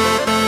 you